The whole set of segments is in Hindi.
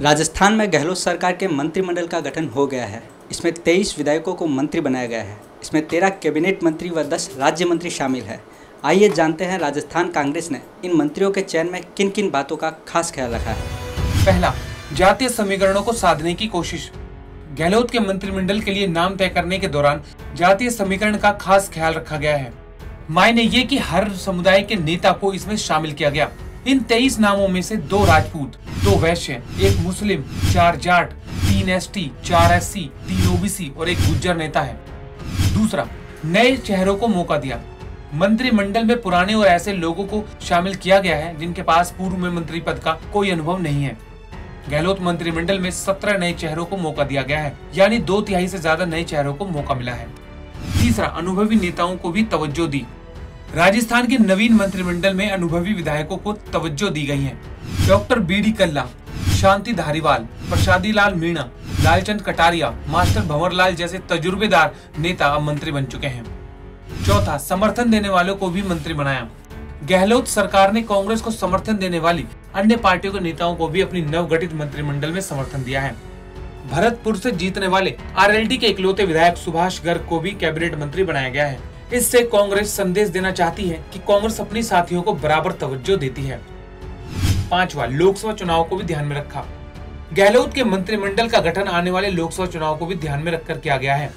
राजस्थान में गहलोत सरकार के मंत्रिमंडल का गठन हो गया है। इसमें 23 विधायकों को मंत्री बनाया गया है। इसमें 13 कैबिनेट मंत्री व 10 राज्य मंत्री शामिल है। आइए जानते हैं राजस्थान कांग्रेस ने इन मंत्रियों के चयन में किन किन बातों का खास ख्याल रखा है। पहला, जातीय समीकरणों को साधने की कोशिश। गहलोत के मंत्रिमंडल के लिए नाम तय करने के दौरान जातीय समीकरण का खास ख्याल रखा गया है। मायने ये कि हर समुदाय के नेता को इसमें शामिल किया गया। इन तेईस नामों में से दो राजपूत दो वैश्य एक मुस्लिम चार जाट तीन एसटी, चार एससी, तीन ओबीसी और एक गुज्जर नेता है। दूसरा नए चेहरों को मौका दिया। मंत्रिमंडल में पुराने और ऐसे लोगों को शामिल किया गया है जिनके पास पूर्व में मंत्री पद का कोई अनुभव नहीं है। गहलोत मंत्रिमंडल में सत्रह नए चेहरों को मौका दिया गया है यानी दो तिहाई से ज़्यादा नए चेहरों को मौका मिला है। तीसरा अनुभवी नेताओं को भी तवज्जो दी। राजस्थान के नवीन मंत्रिमंडल में अनुभवी विधायकों को तवज्जो दी गई है। Doctor B D Kalla, Shanti Dhariwal Prasadi Lal Meena, Lalchand Kataria, master Bhanwar Lal जैसे तजुर्बेदार नेता अब मंत्री बन चुके हैं। चौथा, समर्थन देने वालों को भी मंत्री बनाया। गहलोत सरकार ने कांग्रेस को समर्थन देने वाली अन्य पार्टियों के नेताओं को भी अपनी नवगठित मंत्रिमंडल में समर्थन दिया है। भरतपुर से जीतने वाले आरएलडी के इकलौते विधायक सुभाष गर्ग को भी कैबिनेट मंत्री बनाया गया है। इससे कांग्रेस संदेश देना चाहती है कि कांग्रेस अपनी साथियों को बराबर तवज्जो देती है। पांचवा, लोकसभा चुनाव को भी ध्यान में रखा। गहलोत के मंत्रिमंडल का गठन आने वाले लोकसभा चुनाव को भी ध्यान में रखकर किया गया है,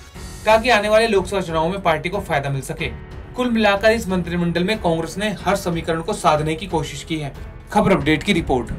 ताकि आने वाले लोकसभा चुनाव में पार्टी को फ़ायदा मिल सके। कुल मिलाकर इस मंत्रिमंडल में कांग्रेस ने हर समीकरण को साधने की कोशिश की है। खबर अपडेट की रिपोर्ट।